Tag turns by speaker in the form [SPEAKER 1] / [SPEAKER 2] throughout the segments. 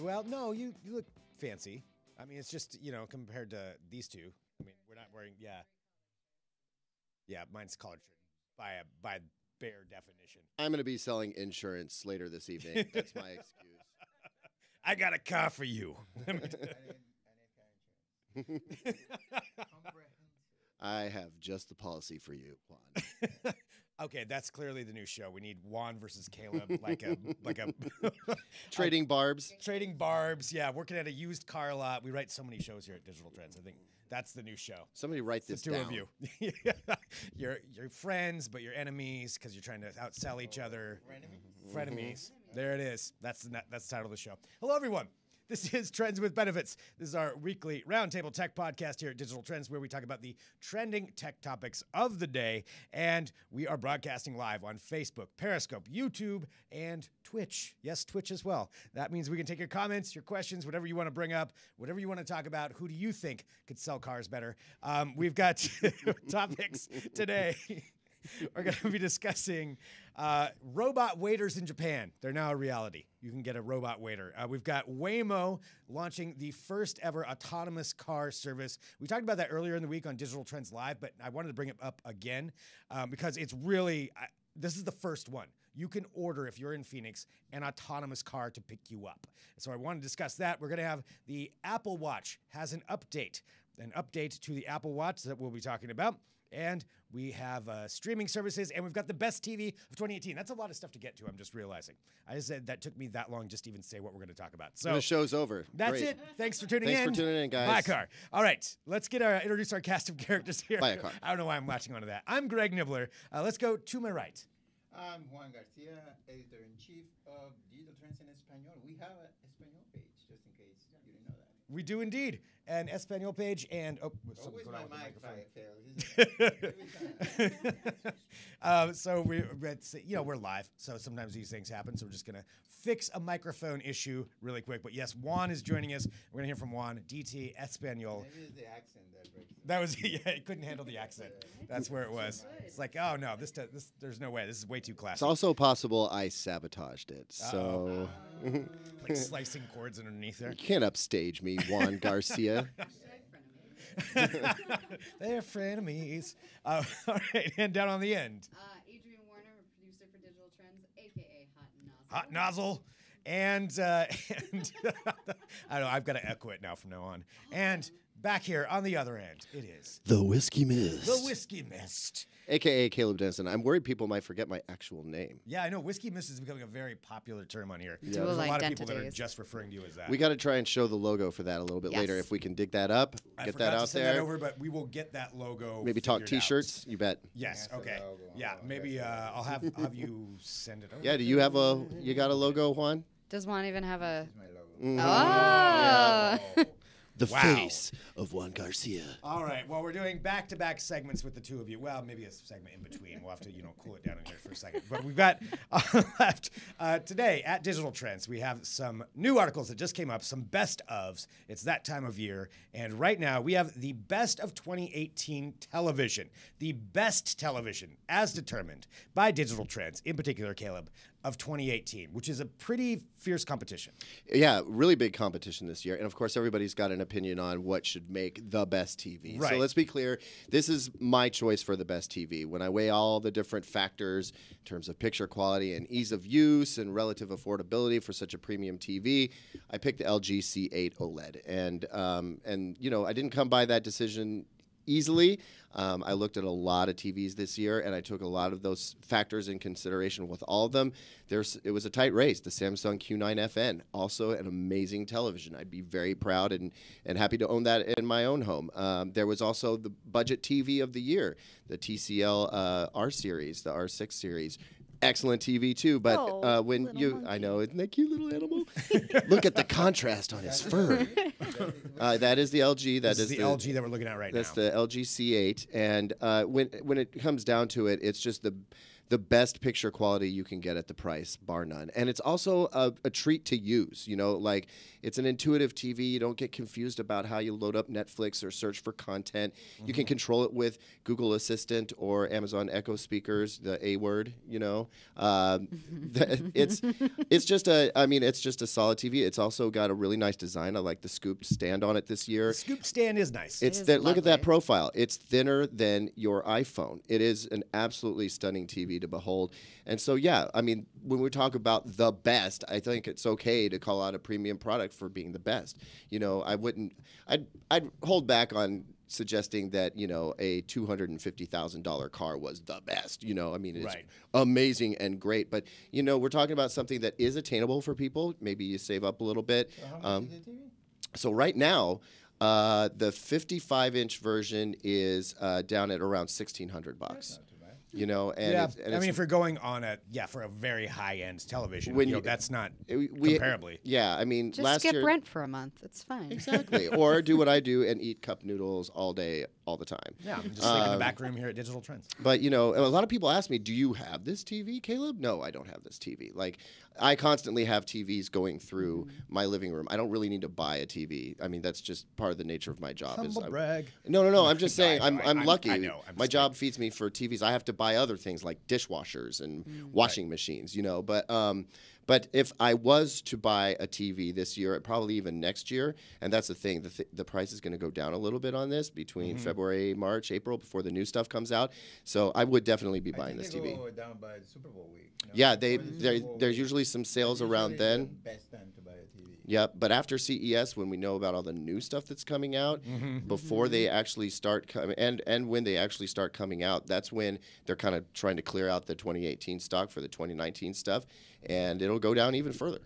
[SPEAKER 1] Well, no, you you look fancy. I mean, it's just you know compared to these two. I mean, we're not wearing yeah. Yeah, mine's collared shirt by a by bare definition.
[SPEAKER 2] I'm going to be selling insurance later this evening. That's my excuse.
[SPEAKER 1] I got a car for you.
[SPEAKER 2] I have just the policy for you, Juan.
[SPEAKER 1] Okay, that's clearly the new show. We need Juan versus Caleb, like a like a
[SPEAKER 2] Trading barbs.
[SPEAKER 1] trading barbs. Yeah, working at a used car lot. We write so many shows here at Digital Trends. I think that's the new show.
[SPEAKER 2] Somebody write
[SPEAKER 1] It's
[SPEAKER 2] this
[SPEAKER 1] the two
[SPEAKER 2] down.
[SPEAKER 1] of you. you're you're friends, but you're enemies because you're trying to outsell each other. Frenemies. Mm-hmm. There it is. That's the that's the title of the show. Hello, everyone. This is Trends with Benefits. This is our weekly roundtable tech podcast here at Digital Trends, where we talk about the trending tech topics of the day. And we are broadcasting live on Facebook, Periscope, YouTube, and Twitch. Yes, Twitch as well. That means we can take your comments, your questions, whatever you want to bring up, whatever you want to talk about. Who do you think could sell cars better? Um, we've got topics today. We're going to be discussing uh, robot waiters in Japan. They're now a reality. You can get a robot waiter. Uh, we've got Waymo launching the first ever autonomous car service. We talked about that earlier in the week on Digital Trends Live, but I wanted to bring it up again um, because it's really, I, this is the first one. You can order, if you're in Phoenix, an autonomous car to pick you up. So I want to discuss that. We're going to have the Apple Watch has an update, an update to the Apple Watch that we'll be talking about. And we have uh, streaming services, and we've got the best TV of 2018. That's a lot of stuff to get to. I'm just realizing. I said that took me that long just to even say what we're going to talk about. So
[SPEAKER 2] the show's over.
[SPEAKER 1] that's
[SPEAKER 2] Great.
[SPEAKER 1] it. Thanks for tuning
[SPEAKER 2] Thanks
[SPEAKER 1] in.
[SPEAKER 2] Thanks for tuning in, guys.
[SPEAKER 1] Buy a car. All right, let's get our introduce our cast of characters here.
[SPEAKER 2] Buy a car.
[SPEAKER 1] I don't know why I'm latching onto that. I'm Greg Nibler. Uh, let's go to my right.
[SPEAKER 3] I'm Juan Garcia, editor in chief of Digital Trends en Español. We have an Espanol page, just in case you didn't know that.
[SPEAKER 1] We do indeed an Espanol page and oh, something's
[SPEAKER 3] Always
[SPEAKER 1] going
[SPEAKER 3] my
[SPEAKER 1] on with the
[SPEAKER 3] mic
[SPEAKER 1] microphone.
[SPEAKER 3] fails.
[SPEAKER 1] Um, so we, it's, you know, we're live, so sometimes these things happen. So we're just gonna fix a microphone issue really quick. But yes, Juan is joining us. We're gonna hear from Juan, DT Espanol.
[SPEAKER 3] Maybe it's the accent that breaks it.
[SPEAKER 1] That was yeah, he couldn't handle the accent. That's where it was. It's like, oh no, this, do- this there's no way. This is way too classy It's
[SPEAKER 2] also possible I sabotaged it. So
[SPEAKER 1] like slicing cords underneath there.
[SPEAKER 2] you can't upstage me, Juan Garcia.
[SPEAKER 1] They're frenemies. Uh, all right, and down on the end,
[SPEAKER 4] Uh, Adrian Warner, producer for Digital Trends, aka Hot Nozzle.
[SPEAKER 1] hot nozzle, and uh, and I don't know. I've got to echo it now from now on. And back here on the other end, it is
[SPEAKER 2] the Whiskey Mist.
[SPEAKER 1] the whiskey mist.
[SPEAKER 2] AKA Caleb Denison. I'm worried people might forget my actual name.
[SPEAKER 1] Yeah, I know whiskey mist is becoming a very popular term on here.
[SPEAKER 2] Yeah.
[SPEAKER 1] There's a lot of people that are
[SPEAKER 4] identities.
[SPEAKER 1] just referring to you as that.
[SPEAKER 2] We got to try and show the logo for that a little bit later. If we can dig that up,
[SPEAKER 1] I
[SPEAKER 2] get
[SPEAKER 1] forgot
[SPEAKER 2] that
[SPEAKER 1] to
[SPEAKER 2] out
[SPEAKER 1] send
[SPEAKER 2] there.
[SPEAKER 1] that over, but we will get that logo.
[SPEAKER 2] Maybe talk
[SPEAKER 1] figured out.
[SPEAKER 2] T-shirts. You bet.
[SPEAKER 1] Yes.
[SPEAKER 3] That's the
[SPEAKER 1] Okay.
[SPEAKER 3] logo.
[SPEAKER 1] Yeah.
[SPEAKER 3] Oh,
[SPEAKER 1] Maybe uh, I'll have I'll have you send it over.
[SPEAKER 2] Yeah. Do you have a? You got a logo, Juan?
[SPEAKER 4] Does Juan even have a?
[SPEAKER 3] It's my logo.
[SPEAKER 2] Mm.
[SPEAKER 4] Oh.
[SPEAKER 2] The
[SPEAKER 1] Wow.
[SPEAKER 2] face of Juan Garcia.
[SPEAKER 1] All right. Well, we're doing back-to-back segments with the two of you. Well, maybe a segment in between. We'll have to, you know, cool it down in here for a second. But we've got uh, left uh, today at Digital Trends. We have some new articles that just came up, some best ofs. It's that time of year, and right now we have the best of 2018 television, the best television as determined by Digital Trends, in particular, Caleb, of 2018, which is a pretty fierce competition.
[SPEAKER 2] Yeah, really big competition this year. And of course, everybody's got an opinion on what should make the best TV.
[SPEAKER 1] Right.
[SPEAKER 2] So let's be clear this is my choice for the best TV. When I weigh all the different factors in terms of picture quality and ease of use and relative affordability for such a premium TV, I picked the LG C8 OLED. And, um, and you know, I didn't come by that decision easily. Um, I looked at a lot of TVs this year, and I took a lot of those factors in consideration with all of them. There's, it was a tight race. The Samsung Q9FN, also an amazing television. I'd be very proud and, and happy to own that in my own home. Um, there was also the budget TV of the year, the TCL uh, R series, the R6 series. Excellent TV too, but
[SPEAKER 4] Oh,
[SPEAKER 2] uh, when
[SPEAKER 4] little
[SPEAKER 2] you, I know, isn't that cute little animal? Look at the contrast on his fur. Uh, that is the LG. That
[SPEAKER 1] This is
[SPEAKER 2] is
[SPEAKER 1] the, LG that we're looking at right
[SPEAKER 2] that's
[SPEAKER 1] now.
[SPEAKER 2] the LG C8, and uh, when when it comes down to it, it's just the the best picture quality you can get at the price, bar none. And it's also a, a treat to use. You know, like it's an intuitive TV. You don't get confused about how you load up Netflix or search for content. You can control it with Google Assistant or Amazon Echo speakers, the A word. You know, um, th- it's it's just a. I mean, it's just a solid TV. It's also got a really nice design. I like the scooped stand on it this year.
[SPEAKER 1] The scoop stand is nice.
[SPEAKER 2] It's
[SPEAKER 5] is
[SPEAKER 2] that look at that profile. It's thinner than your iPhone. It is an absolutely stunning TV to behold. And so yeah, I mean, when we talk about the best, I think it's okay to call out a premium product for being the best. You know, I wouldn't I'd I'd hold back on suggesting that, you know, a $250,000 car was the best. You know, I mean, it's
[SPEAKER 1] Right.
[SPEAKER 2] amazing and great, but you know, we're talking about something that is attainable for people. Maybe you save up a little bit.
[SPEAKER 3] So
[SPEAKER 2] Um,
[SPEAKER 3] is the TV?
[SPEAKER 2] so right now, uh, the 55 inch version is uh, down at around 1600 bucks.
[SPEAKER 3] Not too bad.
[SPEAKER 2] You know, and,
[SPEAKER 1] yeah,
[SPEAKER 2] it's, and
[SPEAKER 1] I
[SPEAKER 2] it's,
[SPEAKER 1] mean, if you're going on a yeah for a very high end television,
[SPEAKER 2] When
[SPEAKER 1] you know, that's not
[SPEAKER 2] it- we,
[SPEAKER 1] comparably.
[SPEAKER 2] Yeah, I mean,
[SPEAKER 5] Just
[SPEAKER 2] last
[SPEAKER 5] skip
[SPEAKER 2] year
[SPEAKER 5] rent for a month. It's fine.
[SPEAKER 2] exactly, or do what I do and eat cup noodles all day, all the time.
[SPEAKER 1] Yeah, I'm just sleep in the
[SPEAKER 2] Um,
[SPEAKER 1] back room here at Digital Trends.
[SPEAKER 2] But you know, a lot of people ask me, "Do you have this TV, Caleb?" No, I don't have this TV. Like, I constantly have TVs going through my living room. I don't really need to buy a TV. I mean, that's just part of the nature of my job. is
[SPEAKER 1] Humble
[SPEAKER 2] I-
[SPEAKER 1] brag.
[SPEAKER 2] No, no, no. I'm just
[SPEAKER 1] No, I
[SPEAKER 2] saying I'm,
[SPEAKER 1] I-
[SPEAKER 2] I'm
[SPEAKER 1] I'm-
[SPEAKER 2] lucky.
[SPEAKER 1] I know, I'm
[SPEAKER 2] My
[SPEAKER 1] just
[SPEAKER 2] job feeds me for TVs. I have to buy other things like dishwashers and washing machines, you know. But um, but if I was to buy a TV this year, probably even next year, and that's the thing, the th- the price is going to go down a little bit on this between
[SPEAKER 1] Mm-hmm.
[SPEAKER 2] February, March, April before the new stuff comes out. So I would definitely be
[SPEAKER 3] I
[SPEAKER 2] buying
[SPEAKER 3] think
[SPEAKER 2] this
[SPEAKER 3] they
[SPEAKER 2] TV.
[SPEAKER 3] down by the Super Bowl week. you know,
[SPEAKER 2] Yeah, they
[SPEAKER 3] the
[SPEAKER 2] there
[SPEAKER 3] Super Bowl
[SPEAKER 2] there's
[SPEAKER 3] week.
[SPEAKER 2] usually some sales
[SPEAKER 3] That's
[SPEAKER 2] around then.
[SPEAKER 3] The best time to buy a TV.
[SPEAKER 2] Yep, but after CES, when we know about all the new stuff that's coming out,
[SPEAKER 1] Mm-hmm.
[SPEAKER 2] before they actually start coming, and and when they actually start coming out, that's when they're kind of trying to clear out the 2018 stock for the 2019 stuff, and it'll go down even further.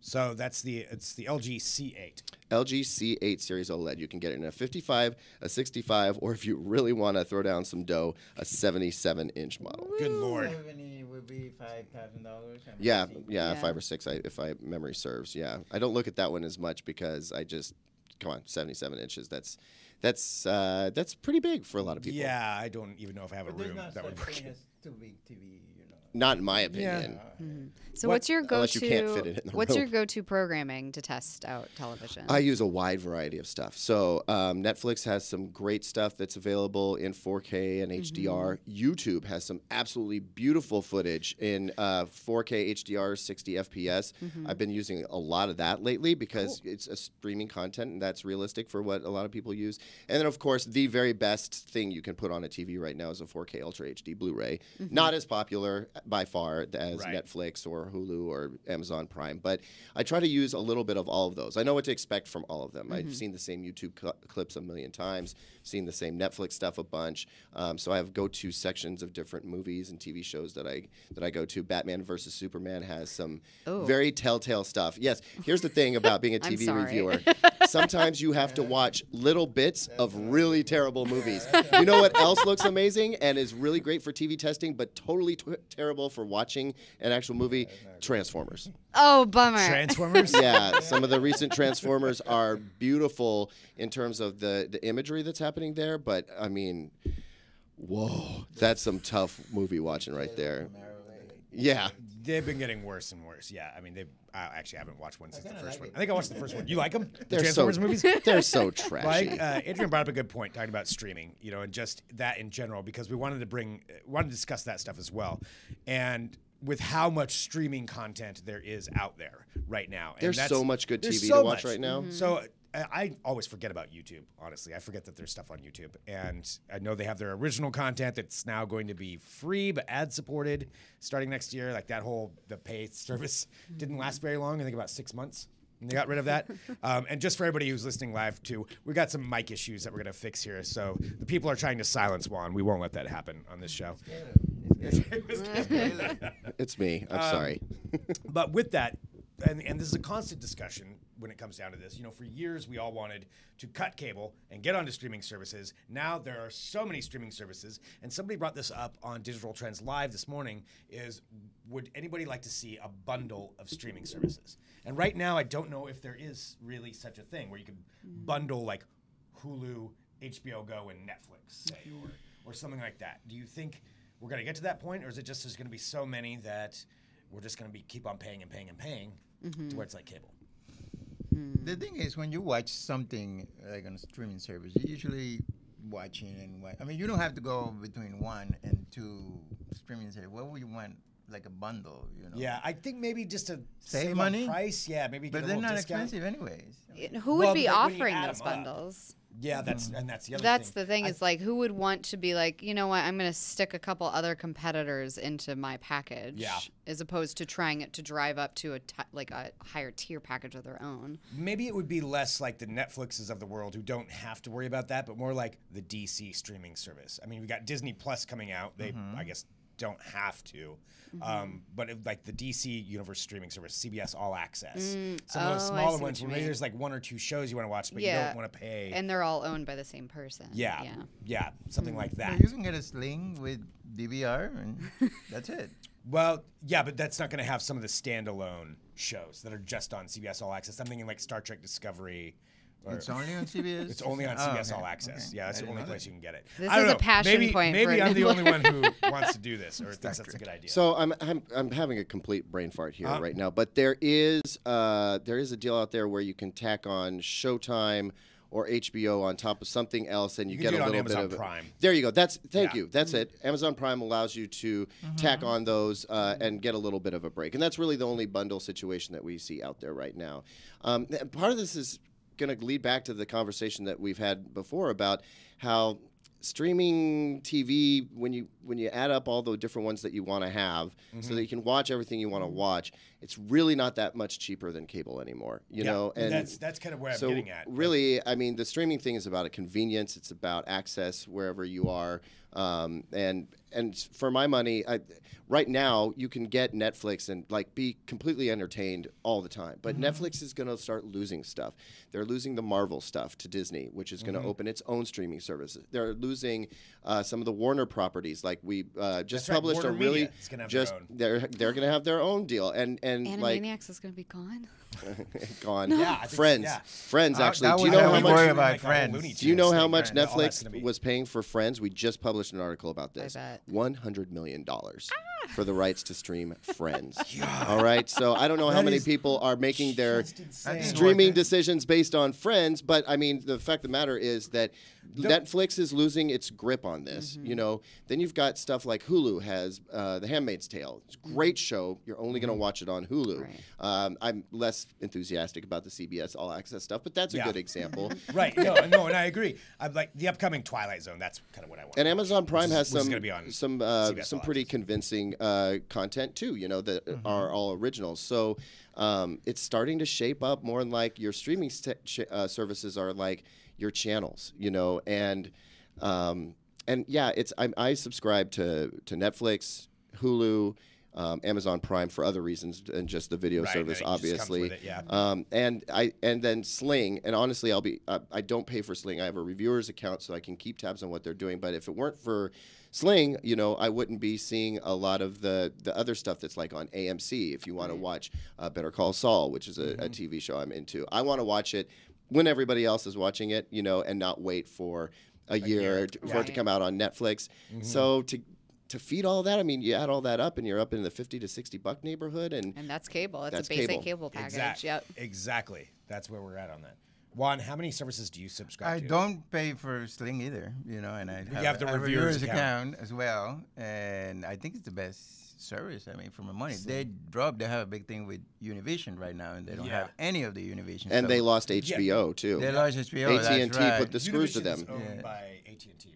[SPEAKER 1] So that's the it's the LG C8.
[SPEAKER 2] LG C8 Series OLED, you can get it in a 55, a 65, or if you really want to throw down some dough, a 77 inch model.
[SPEAKER 1] Good lord.
[SPEAKER 3] Seventy would be five thousand dollars.
[SPEAKER 2] Yeah, yeah,
[SPEAKER 5] Yeah.
[SPEAKER 2] five or six, I, if I memory serves. Yeah, I don't look at that one as much because I just come on, 77 inches. That's that's uh, that's pretty big for a lot of people.
[SPEAKER 1] Yeah, I don't even know if I have a
[SPEAKER 3] But there's
[SPEAKER 1] room
[SPEAKER 3] not
[SPEAKER 1] that would work.
[SPEAKER 3] thing as too big TV, you know.
[SPEAKER 2] Not in my
[SPEAKER 1] Yeah.
[SPEAKER 2] opinion.
[SPEAKER 5] So
[SPEAKER 1] What-
[SPEAKER 5] what's your go-to?
[SPEAKER 2] you can't fit it in the
[SPEAKER 5] what's your go-to programming to test out television?
[SPEAKER 2] I use a wide variety of stuff. So um, Netflix has some great stuff that's available in 4K and HDR. Mm-hmm. YouTube has some absolutely beautiful footage in uh, 4K HDR, 60 FPS. I've been using a lot of that lately because it's a streaming content and that's realistic for what a lot of people use. And then of course the very best thing you can put on a TV right now is a 4K Ultra HD Blu-ray. Not as popular by far as
[SPEAKER 1] Right.
[SPEAKER 2] Netflix or Hulu or Amazon Prime, but I try to use a little bit of all of those. I know what to expect from all of them. I've seen the same YouTube cl- clips a million times, seen the same Netflix stuff a bunch. Um, so I have go-to sections of different movies and TV shows that I that I go to. Batman versus Superman has some
[SPEAKER 5] Oh.
[SPEAKER 2] very telltale stuff. Yes, here's the thing about being a TV reviewer. Sometimes you have to watch little bits of really terrible movies. You know what else looks amazing and is really great for TV testing, but totally t- terrible for watching an actual movie? Transformers.
[SPEAKER 5] oh, bummer.
[SPEAKER 1] Transformers.
[SPEAKER 2] Yeah, some of the recent Transformers are beautiful in terms of the, the imagery that's happening there, but I mean, whoa, that's some tough movie watching right there. Yeah.
[SPEAKER 1] They've been getting worse and worse. Yeah, I mean, they. I actually haven't watched one since the first
[SPEAKER 3] like
[SPEAKER 1] one.
[SPEAKER 3] it.
[SPEAKER 1] I think I watched the first one. You like them? The
[SPEAKER 2] They're so
[SPEAKER 1] Transformers movies?
[SPEAKER 2] They're so trashy.
[SPEAKER 1] Like uh, Adrian brought up a good point talking about streaming, you know, and just that in general because we wanted to bring, uh, wanted to discuss that stuff as well, and with how much streaming content there is out there right now. And
[SPEAKER 2] There's
[SPEAKER 1] that's-
[SPEAKER 2] so much good TV
[SPEAKER 1] so
[SPEAKER 2] to watch
[SPEAKER 1] much.
[SPEAKER 2] right now.
[SPEAKER 1] So I, I always forget about YouTube. Honestly, I forget that there's stuff on YouTube, and I know they have their original content that's now going to be free but ad supported starting next year. Like that whole the pay service didn't last very long. I think about six months. And they got rid of that. Um, and just for everybody who's listening live too, we got some mic issues that we're gonna fix here. So the people are trying to silence Juan. We won't let that happen on this show.
[SPEAKER 2] It's me. I'm
[SPEAKER 1] Um,
[SPEAKER 2] sorry.
[SPEAKER 1] but with that, and, and this is a constant discussion when it comes down to this. You know, for years we all wanted to cut cable and get onto streaming services. Now there are so many streaming services, and somebody brought this up on Digital Trends Live this morning. Is would anybody like to see a bundle of streaming services? And right now, I don't know if there is really such a thing where you could mm-hmm. bundle like Hulu, HBO Go, and Netflix, say, or or something like that. Do you think? we're gonna get to that point, or is it just there's gonna be so many that we're just gonna be keep on paying and paying and paying Mm-hmm. to where it's like cable?
[SPEAKER 3] The thing is, when you watch something like on a streaming service, you're usually watching and wa- I mean, you don't have to go between one and two streaming service. What would you want? Like a bundle, you know?
[SPEAKER 1] Yeah, I think maybe just to
[SPEAKER 3] Save
[SPEAKER 1] save
[SPEAKER 3] money?
[SPEAKER 1] price. Yeah, maybe.
[SPEAKER 3] But
[SPEAKER 1] a
[SPEAKER 3] they're not
[SPEAKER 1] discount.
[SPEAKER 3] expensive anyways.
[SPEAKER 5] It- Who would
[SPEAKER 1] Well,
[SPEAKER 5] be
[SPEAKER 1] but when you
[SPEAKER 5] offering
[SPEAKER 1] those
[SPEAKER 5] those
[SPEAKER 1] 'em up,
[SPEAKER 5] bundles?
[SPEAKER 1] Yeah, that's mm-hmm. and that's the other.
[SPEAKER 5] That's
[SPEAKER 1] thing.
[SPEAKER 5] the thing
[SPEAKER 1] I-
[SPEAKER 5] is like who would want to be like, you know what, I'm going to stick a couple other competitors into my package
[SPEAKER 1] Yeah.
[SPEAKER 5] as opposed to trying it to drive up to a like a higher tier package of their own.
[SPEAKER 1] Maybe it would be less like the Netflixes of the world who don't have to worry about that, but more like the DC streaming service. I mean, we got Disney Plus coming out. They, mm-hmm. I guess, don't have to. Um, mm-hmm. but it, like the DC Universe streaming service, CBS All Access. Mm. Some of those
[SPEAKER 5] oh,
[SPEAKER 1] smaller ones where maybe there's like one or two shows you want to watch, but you don't want to pay.
[SPEAKER 5] And they're all owned by the same person.
[SPEAKER 1] yeah,
[SPEAKER 5] Yeah.
[SPEAKER 1] yeah, something mm. like
[SPEAKER 3] Yeah,
[SPEAKER 1] that.
[SPEAKER 3] you can get a sling with DVR, and that's it.
[SPEAKER 1] Well, yeah, but that's not going to have some of the standalone shows that are just on CBS All Access. Something like Star Trek Discovery. Or-
[SPEAKER 3] It's only on CBS.
[SPEAKER 1] It's only on
[SPEAKER 3] Oh,
[SPEAKER 1] CBS
[SPEAKER 3] okay,
[SPEAKER 1] All Access.
[SPEAKER 3] okay.
[SPEAKER 1] Yeah, that's
[SPEAKER 3] I
[SPEAKER 1] the only place
[SPEAKER 3] that.
[SPEAKER 1] you can get it.
[SPEAKER 5] This
[SPEAKER 1] I don't
[SPEAKER 5] is a passion
[SPEAKER 1] maybe,
[SPEAKER 5] point for
[SPEAKER 1] Maybe I'm the only one who wants to do this or thinks that's a good idea.
[SPEAKER 2] So I'm, I'm I'm having a complete brain fart here
[SPEAKER 1] Uh.
[SPEAKER 2] right now, but there is uh there is a deal out there where you can tack on Showtime or HBO on top of something else, and you,
[SPEAKER 1] You
[SPEAKER 2] get a little bit
[SPEAKER 1] Amazon
[SPEAKER 2] of
[SPEAKER 1] Prime.
[SPEAKER 2] There you go. That's thank
[SPEAKER 1] Yeah.
[SPEAKER 2] you. That's it. Amazon Prime allows you to tack on those uh, and get a little bit of a break, and that's really the only bundle situation that we see out there right now. Um, part of this is going to lead back to the conversation that we've had before about how streaming TV when you when you add up all the different ones that you want to have
[SPEAKER 1] Mm-hmm.
[SPEAKER 2] so that you can watch everything you want to watch it's really not that much cheaper than cable anymore you
[SPEAKER 1] Yeah,
[SPEAKER 2] know and
[SPEAKER 1] that's that's kind of where I'm getting at.
[SPEAKER 2] really i mean the streaming thing is about a convenience it's about access wherever you are um, and and for my money I, right now you can get netflix and like be completely entertained all the time but netflix is going to start losing stuff. They're losing the marvel stuff to disney which is going to open its own streaming services. They're losing uh, some of the warner properties like we uh, just
[SPEAKER 1] That's
[SPEAKER 2] published
[SPEAKER 1] Warner
[SPEAKER 2] a really
[SPEAKER 1] Media is gonna have their
[SPEAKER 2] just they're they're going to have their own deal and and like
[SPEAKER 5] Animaniacs is going to be gone.
[SPEAKER 2] gone
[SPEAKER 1] Yeah, I think
[SPEAKER 2] friends
[SPEAKER 1] yeah.
[SPEAKER 2] friends
[SPEAKER 3] Uh,
[SPEAKER 2] actually
[SPEAKER 3] that
[SPEAKER 2] do you know
[SPEAKER 3] how
[SPEAKER 2] how much
[SPEAKER 3] about Friends.
[SPEAKER 2] Do you know how much
[SPEAKER 1] right? All that's
[SPEAKER 2] Netflix was paying for Friends? We just published an article about this.
[SPEAKER 5] bet.
[SPEAKER 2] One hundred million dollars
[SPEAKER 1] Ah!
[SPEAKER 2] for the rights to stream Friends. All right, so I don't know how
[SPEAKER 1] That
[SPEAKER 2] many people are making their
[SPEAKER 1] insane.
[SPEAKER 2] streaming decisions based on Friends, but I mean, the fact of the matter is that Netflix is losing its grip on this.
[SPEAKER 1] Mm-hmm.
[SPEAKER 2] You know, then you've got stuff like Hulu has uh, The Handmaid's Tale. It's a great show. You're only
[SPEAKER 1] Mm-hmm.
[SPEAKER 2] going to watch it on Hulu.
[SPEAKER 5] Right.
[SPEAKER 2] Um, I'm less enthusiastic about the CBS All Access stuff, but that's a
[SPEAKER 1] Yeah.
[SPEAKER 2] good example.
[SPEAKER 1] right. No, no, and I agree. I'm like the upcoming Twilight Zone. That's kind of what I want.
[SPEAKER 2] And Amazon Prime has
[SPEAKER 1] is
[SPEAKER 2] some
[SPEAKER 1] gonna be on
[SPEAKER 2] some uh, some pretty
[SPEAKER 1] Access.
[SPEAKER 2] convincing uh, content too. You know that are all originals. So um, it's starting to shape up more and like your streaming st- sh- uh, services are like your channels. You know, and um, and yeah, it's I, I subscribe to to Netflix, Hulu. Um, Amazon Prime for other reasons than just the video
[SPEAKER 1] Right,
[SPEAKER 2] service,
[SPEAKER 1] and comes
[SPEAKER 2] obviously.
[SPEAKER 1] it, yeah.
[SPEAKER 2] Um, and I and then Sling, and honestly, I'll be uh, I don't pay for Sling. I have a reviewers account, so I can keep tabs on what they're doing. But if it weren't for Sling, you know, I wouldn't be seeing a lot of the the other stuff that's like on AMC. If you want to watch uh, Better Call Saul, which is a, a TV show I'm into, I want to watch it when everybody else is watching it, you know, and not wait for a, year,
[SPEAKER 1] year,
[SPEAKER 2] to, for it to come out on Netflix. So to to feed all that, I mean, you add all that up, and you're up in the fifty to sixty buck neighborhood, and
[SPEAKER 5] And that's cable. It's
[SPEAKER 2] That's
[SPEAKER 5] a basic
[SPEAKER 2] cable.
[SPEAKER 5] cable, package.
[SPEAKER 1] Exactly.
[SPEAKER 5] Yep.
[SPEAKER 1] Exactly. That's where we're at on that. Juan, how many services do you subscribe
[SPEAKER 3] I
[SPEAKER 1] to?
[SPEAKER 3] I don't pay for Sling either, you know, and I have,
[SPEAKER 1] have the
[SPEAKER 3] a
[SPEAKER 1] reviewers
[SPEAKER 3] reviewers
[SPEAKER 1] account.
[SPEAKER 3] account. as well, and I think it's the best service. I mean, for my money, they dropped. They have a big thing with Univision right now, and they don't
[SPEAKER 1] Yeah.
[SPEAKER 3] have any of the Univision.
[SPEAKER 2] and they lost HBO too.
[SPEAKER 3] They lost HBO.
[SPEAKER 2] AT and T
[SPEAKER 3] right.
[SPEAKER 2] put the screws to
[SPEAKER 1] Univision's
[SPEAKER 2] them.
[SPEAKER 1] owned
[SPEAKER 3] Yeah.
[SPEAKER 1] by AT and T, right? Or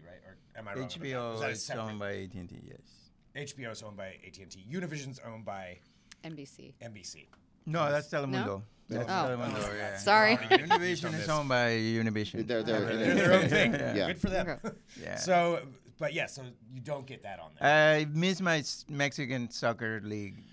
[SPEAKER 1] am I wrong?
[SPEAKER 3] HBO
[SPEAKER 1] Is that a
[SPEAKER 3] is owned by AT and T. Yes.
[SPEAKER 1] HBO is owned by AT and T. Univision's owned by
[SPEAKER 5] NBC.
[SPEAKER 1] NBC.
[SPEAKER 3] No, that's Telemundo. That's
[SPEAKER 5] Oh.
[SPEAKER 3] Telemundo. Yeah.
[SPEAKER 5] Sorry.
[SPEAKER 3] Univision is owned by Univision.
[SPEAKER 2] They're- they're-
[SPEAKER 1] They're their own thing.
[SPEAKER 2] Yeah.
[SPEAKER 1] Good for them.
[SPEAKER 5] Okay.
[SPEAKER 3] Yeah.
[SPEAKER 1] So, but yeah, so you don't get that on there.
[SPEAKER 3] I miss my Mexican soccer league.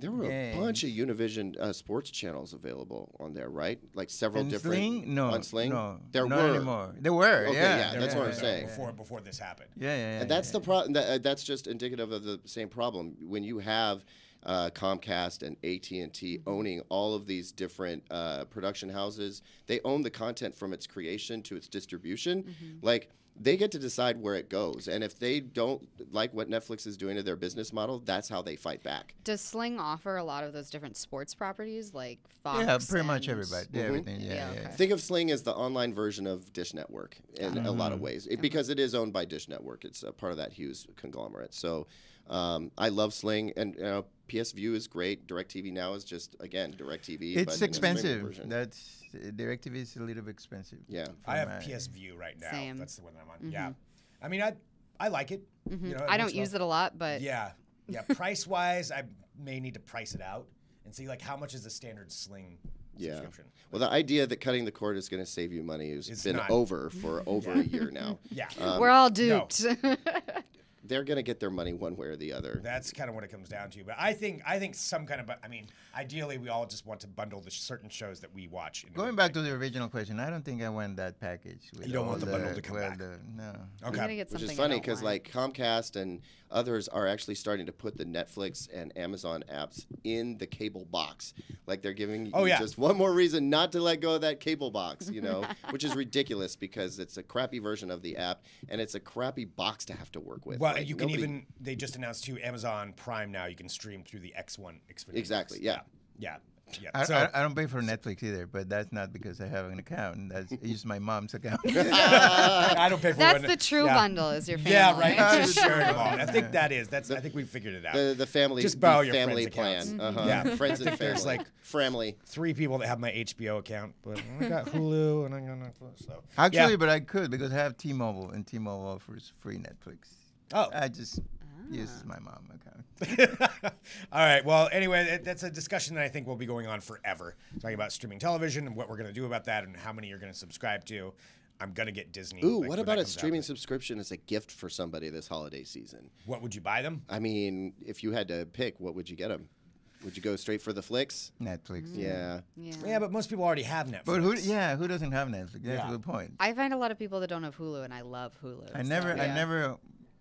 [SPEAKER 2] There were a bunch of Univision uh, sports channels available on there, right? Like several
[SPEAKER 3] And
[SPEAKER 2] different.
[SPEAKER 3] Sling? No.
[SPEAKER 2] on Sling.
[SPEAKER 3] No.
[SPEAKER 2] there
[SPEAKER 3] not
[SPEAKER 2] were.
[SPEAKER 3] anymore. There were.
[SPEAKER 2] Okay,
[SPEAKER 3] yeah.
[SPEAKER 2] yeah, that's what I'm saying.
[SPEAKER 1] before before this happened.
[SPEAKER 3] Yeah, yeah, yeah.
[SPEAKER 2] And that's
[SPEAKER 3] yeah.
[SPEAKER 2] the problem. That, uh, that's just indicative of the same problem. When you have uh, Comcast and AT and T owning all of these different uh, production houses. They own the content from its creation to its distribution. Like they get to decide where it goes, and if they don't like what Netflix is doing to their business model, that's how they fight back.
[SPEAKER 5] Does Sling offer a lot of those different sports properties like Fox?
[SPEAKER 3] Yeah, pretty much
[SPEAKER 5] and-
[SPEAKER 3] everybody.
[SPEAKER 2] Mhm.
[SPEAKER 3] Everything. Yeah,
[SPEAKER 5] Yeah,
[SPEAKER 3] yeah.
[SPEAKER 5] okay.
[SPEAKER 2] Think of Sling as the online version of Dish Network in a lot of
[SPEAKER 3] Mhm.
[SPEAKER 2] ways, It- because it is owned by Dish Network. It's a part of that Hughes conglomerate. So um, I love Sling, and you know, PS Vue is great. DirecTV now is just again DirecTV. but
[SPEAKER 3] It's
[SPEAKER 2] in
[SPEAKER 3] expensive. That's uh, Directv is a little bit expensive.
[SPEAKER 2] Yeah.
[SPEAKER 1] I have
[SPEAKER 3] from,
[SPEAKER 1] PS Vue right now.
[SPEAKER 5] Same.
[SPEAKER 1] That's the one that I'm on. Yeah. I mean, I I like it.
[SPEAKER 5] Mhm.
[SPEAKER 1] You know,
[SPEAKER 5] I don't use it a lot, but
[SPEAKER 1] Yeah. Yeah. price wise, I may need to price it out and see like how much is the standard Sling
[SPEAKER 2] Yeah.
[SPEAKER 1] subscription.
[SPEAKER 2] Well, the idea that cutting the cord is going to save you money has
[SPEAKER 1] It's
[SPEAKER 2] been
[SPEAKER 1] not.
[SPEAKER 2] over for over a year now.
[SPEAKER 1] Yeah.
[SPEAKER 2] Um,
[SPEAKER 5] we're all
[SPEAKER 1] no.
[SPEAKER 5] duped.
[SPEAKER 2] They're going to get their money one way or the other.
[SPEAKER 1] That's kind of what it comes down to. But I think I think some kind of. bu- I mean, ideally, we all just want to bundle the certain shows that we watch. into
[SPEAKER 3] Going back to the original question, I don't think I want that package.
[SPEAKER 1] You don't want
[SPEAKER 3] all
[SPEAKER 1] the bundle to come back.
[SPEAKER 3] the- no.
[SPEAKER 1] Okay.
[SPEAKER 5] get
[SPEAKER 2] Which is funny because like Comcast and others are actually starting to put the Netflix and Amazon apps in the cable box. Like they're giving
[SPEAKER 1] Oh,
[SPEAKER 2] you
[SPEAKER 1] yeah.
[SPEAKER 2] just one more reason not to let go of that cable box, you know, which is ridiculous because it's a crappy version of the app and it's a crappy box to have to work with.
[SPEAKER 1] Well,
[SPEAKER 2] Like,
[SPEAKER 1] you can
[SPEAKER 2] nobody-
[SPEAKER 1] even. They just announced to Amazon Prime now. You can stream through the X1 Xfinity.
[SPEAKER 2] Exactly,
[SPEAKER 1] box.
[SPEAKER 2] yeah.
[SPEAKER 1] Yeah. Yeah.
[SPEAKER 3] I,
[SPEAKER 1] so
[SPEAKER 3] I, I don't pay for Netflix either, but that's not because I have an account. That's I use my mom's account.
[SPEAKER 1] I don't pay for
[SPEAKER 5] That's
[SPEAKER 1] one.
[SPEAKER 5] the true
[SPEAKER 1] yeah.
[SPEAKER 5] bundle. Is your family?
[SPEAKER 1] Yeah, right.
[SPEAKER 3] That's
[SPEAKER 1] It's just
[SPEAKER 3] the
[SPEAKER 1] sharing
[SPEAKER 3] true
[SPEAKER 1] them. I
[SPEAKER 3] bundle.
[SPEAKER 1] think that is. That's. I think we figured it out.
[SPEAKER 2] the, the family
[SPEAKER 1] Just borrow your
[SPEAKER 2] family
[SPEAKER 1] friends'
[SPEAKER 2] plan.
[SPEAKER 1] accounts.
[SPEAKER 2] Uh-huh.
[SPEAKER 1] Yeah.
[SPEAKER 2] Friends and
[SPEAKER 1] think there's,
[SPEAKER 2] family.
[SPEAKER 1] like,
[SPEAKER 2] family.
[SPEAKER 1] Three people that have my HBO account, but I got Hulu and I got Netflix. So
[SPEAKER 3] Actually,
[SPEAKER 1] yeah.
[SPEAKER 3] but I could because I have T-Mobile and T-Mobile offers free Netflix.
[SPEAKER 1] Oh.
[SPEAKER 3] I just
[SPEAKER 5] Ah.
[SPEAKER 3] use my mom account.
[SPEAKER 1] All right. Well, anyway, that- that's a discussion that I think will be going on forever. Talking about streaming television and what we're going to do about that and how many you're going to subscribe to. I'm going to get Disney.
[SPEAKER 2] Ooh,
[SPEAKER 1] like,
[SPEAKER 2] what
[SPEAKER 1] when
[SPEAKER 2] about a
[SPEAKER 1] comes out.
[SPEAKER 2] streaming subscription as a gift for somebody this holiday season?
[SPEAKER 1] What would you buy them?
[SPEAKER 2] I mean, if you had to pick, what would you get them? Would you go straight for the flicks?
[SPEAKER 3] Netflix.
[SPEAKER 2] Yeah.
[SPEAKER 5] Yeah.
[SPEAKER 1] Yeah, but most people already have Netflix.
[SPEAKER 3] But who? Yeah, who doesn't have Netflix? That's
[SPEAKER 1] Yeah.
[SPEAKER 3] a good point.
[SPEAKER 5] I find a lot of people that don't have Hulu, and I love Hulu.
[SPEAKER 3] I
[SPEAKER 5] so,
[SPEAKER 3] never, I never,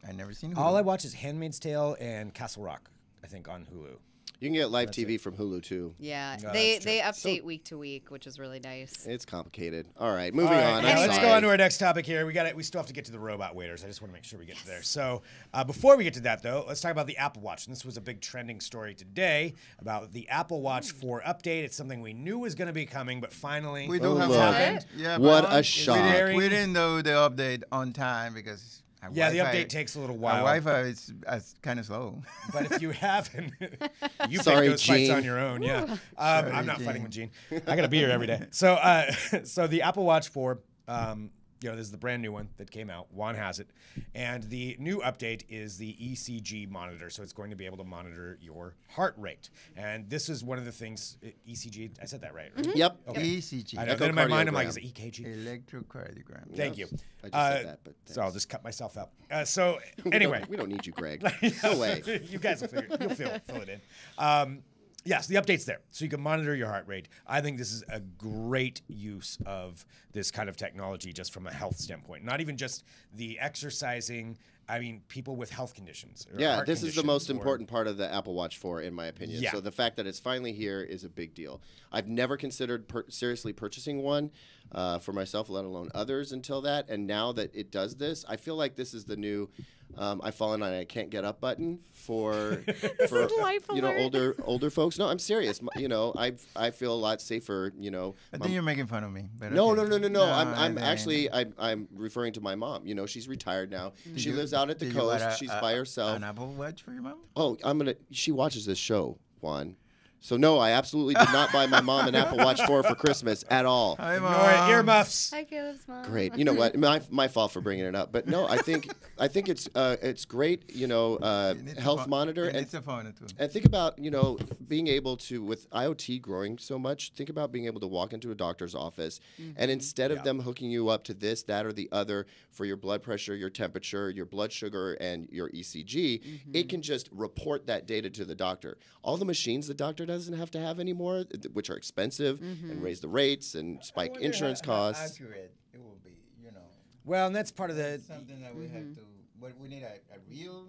[SPEAKER 3] I never seen. Hulu.
[SPEAKER 1] All I watch is Handmaid's Tale and Castle Rock. I think on Hulu.
[SPEAKER 2] You can get live TV from Hulu too.
[SPEAKER 5] Yeah,
[SPEAKER 1] No,
[SPEAKER 5] they they
[SPEAKER 1] true.
[SPEAKER 5] update week to week, which is really nice.
[SPEAKER 2] It's complicated. All right, moving
[SPEAKER 1] All right,
[SPEAKER 2] on.
[SPEAKER 1] now let's
[SPEAKER 2] sorry.
[SPEAKER 1] go on to our next topic here. We got it. We still have to get to the robot waiters. I just want to make sure we get to there. So uh, before we get to that, though, let's talk about the Apple Watch. And this was a big trending story today about the Apple Watch 4 update. It's something we knew was going to be coming, but finally,
[SPEAKER 3] We
[SPEAKER 2] Oh,
[SPEAKER 3] do have
[SPEAKER 2] look.
[SPEAKER 3] happened. Yeah,
[SPEAKER 2] What a shock.
[SPEAKER 3] We didn't know the update on time because our
[SPEAKER 1] yeah, the
[SPEAKER 3] Wi-Fi-
[SPEAKER 1] update takes a little
[SPEAKER 3] Our
[SPEAKER 1] while.
[SPEAKER 3] Wi-Fi is, is kind of slow.
[SPEAKER 1] But if you haven't, you
[SPEAKER 2] Sorry,
[SPEAKER 1] pick those fights on your own. Yeah, um,
[SPEAKER 3] Sorry,
[SPEAKER 1] I'm not
[SPEAKER 3] Gene.
[SPEAKER 1] fighting with Gene. I got to be here every day. So, uh, so the Apple Watch 4, um, you know, this is the brand new one that came out. Juan has it, and the new update is the ECG monitor. So it's going to be able to monitor your heart rate, and this is one of the things. uh, ECG, I said that right? right?
[SPEAKER 2] Yep.
[SPEAKER 1] Okay.
[SPEAKER 3] ECG.
[SPEAKER 1] I know. In my mind, I'm like, is it EKG?
[SPEAKER 3] Electrocardiogram.
[SPEAKER 1] Thank you.
[SPEAKER 2] I just said
[SPEAKER 1] Uh,
[SPEAKER 2] that, but
[SPEAKER 1] so I'll just cut myself out. Uh, so
[SPEAKER 2] We don't-
[SPEAKER 1] anyway,
[SPEAKER 2] we don't need you, Greg. No way.
[SPEAKER 1] you guys will figure you'll fill, fill it in. Um, yes, the update's there. So you can monitor your heart rate. I think this is a great use of this kind of technology just from a health standpoint. Not even just the exercising. I mean, people with health conditions. or
[SPEAKER 2] Yeah, this is the most
[SPEAKER 1] or-
[SPEAKER 2] important part of the Apple Watch 4, in my opinion.
[SPEAKER 1] Yeah.
[SPEAKER 2] So the fact that it's finally here is a big deal. I've never considered per- seriously purchasing one uh, for myself, let alone others, until that. And now that it does this, I feel like this is the new um, "I've fallen on I can't get up" button for for
[SPEAKER 5] is life
[SPEAKER 2] you know
[SPEAKER 5] alert.
[SPEAKER 2] older older folks. No, I'm serious. You know, I I feel a lot safer. You know,
[SPEAKER 3] I
[SPEAKER 2] my-
[SPEAKER 3] think you're making fun of me. But
[SPEAKER 2] no,
[SPEAKER 3] okay.
[SPEAKER 2] no, no, no, no. I'm,
[SPEAKER 3] I
[SPEAKER 2] I'm
[SPEAKER 3] think-
[SPEAKER 2] actually, I'm, I'm referring to my mom. You know, she's retired now.
[SPEAKER 3] Did
[SPEAKER 2] she
[SPEAKER 3] you-
[SPEAKER 2] lives out at the
[SPEAKER 3] did you want
[SPEAKER 2] coast.
[SPEAKER 3] a-
[SPEAKER 2] she's
[SPEAKER 3] a-
[SPEAKER 2] by herself.
[SPEAKER 3] An Apple Watch for your mom?
[SPEAKER 2] Oh, I'm gonna. She watches this show, Juan. So no, I absolutely did not buy my mom an Apple Watch 4 for Christmas at all.
[SPEAKER 3] Hi,
[SPEAKER 1] Ignore
[SPEAKER 3] mom.
[SPEAKER 1] it. Earmuffs.
[SPEAKER 5] Hi, Caleb's mom.
[SPEAKER 2] Great. You know what? My, my fault for bringing it up, but no, I think I think it's uh, it's great. You know, uh,
[SPEAKER 3] It a
[SPEAKER 2] health
[SPEAKER 3] phone-
[SPEAKER 2] monitor
[SPEAKER 3] It
[SPEAKER 2] and
[SPEAKER 3] a phone too.
[SPEAKER 2] and think about you know being able to with IoT growing so much. Think about being able to walk into a doctor's office and instead of
[SPEAKER 1] Yeah.
[SPEAKER 2] them hooking you up to this, that, or the other for your blood pressure, your temperature, your blood sugar, and your ECG, it can just report that data to the doctor. All the machines the doctor doesn't have to have anymore, which are expensive and mm-hmm. raise the rates and spike
[SPEAKER 3] wonder
[SPEAKER 2] insurance
[SPEAKER 3] how- how
[SPEAKER 2] costs.
[SPEAKER 3] accurate it will be, you know.
[SPEAKER 1] Well, and that's part of the.
[SPEAKER 3] That's something that we have mm-hmm. to. But we need a, a real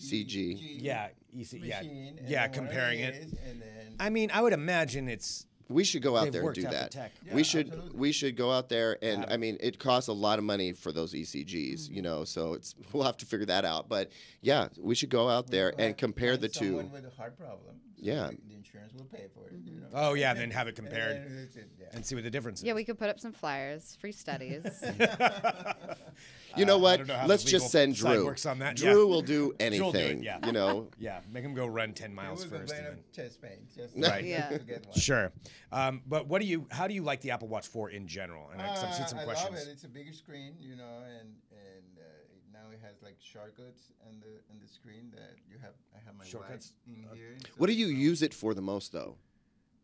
[SPEAKER 2] CG.
[SPEAKER 1] Yeah, EC, yeah, yeah.
[SPEAKER 3] then what
[SPEAKER 1] Comparing it.
[SPEAKER 3] is, and then
[SPEAKER 1] I mean, I would imagine it's
[SPEAKER 2] We should go out
[SPEAKER 1] They've
[SPEAKER 2] there and do
[SPEAKER 1] out the
[SPEAKER 2] that.
[SPEAKER 1] tech.
[SPEAKER 3] Yeah,
[SPEAKER 2] we should
[SPEAKER 3] absolutely.
[SPEAKER 2] we should go out there and
[SPEAKER 1] Got
[SPEAKER 2] I mean it costs a lot of money for those ECGs, you mm-hmm. know, so it's we'll have to figure that out. But yeah, we should go out there and compare
[SPEAKER 3] find
[SPEAKER 2] the two.
[SPEAKER 3] someone with a heart problem. So
[SPEAKER 2] Yeah.
[SPEAKER 3] The, the insurance will pay for it. You know?
[SPEAKER 1] Oh, yeah, and then have it
[SPEAKER 3] And
[SPEAKER 1] compared.
[SPEAKER 3] then yeah.
[SPEAKER 1] and see what the difference is.
[SPEAKER 5] Yeah, we could put up some flyers, free studies.
[SPEAKER 2] You know
[SPEAKER 1] Uh,
[SPEAKER 2] what?
[SPEAKER 1] don't know
[SPEAKER 2] Let's just send Drew.
[SPEAKER 1] works on that,
[SPEAKER 2] Drew
[SPEAKER 1] yeah.
[SPEAKER 2] will do
[SPEAKER 1] Drew will do it,
[SPEAKER 2] anything.
[SPEAKER 1] yeah.
[SPEAKER 2] You know.
[SPEAKER 1] yeah, make him go run ten miles
[SPEAKER 3] They will
[SPEAKER 1] first. And then.
[SPEAKER 3] chest pain. Just
[SPEAKER 1] Right.
[SPEAKER 5] Yeah.
[SPEAKER 3] to get one.
[SPEAKER 1] Sure, um, but what do you? How do you like the Apple Watch 4 in general? And I, 'cause I've seen
[SPEAKER 3] Uh,
[SPEAKER 1] some
[SPEAKER 3] I
[SPEAKER 1] questions.
[SPEAKER 3] love it. It's a bigger screen, you know, and and uh, it- now it has like shortcuts on the on the screen that you have. I have my
[SPEAKER 1] Shortcuts?
[SPEAKER 3] watch in here. so
[SPEAKER 2] What do you use it for the most though?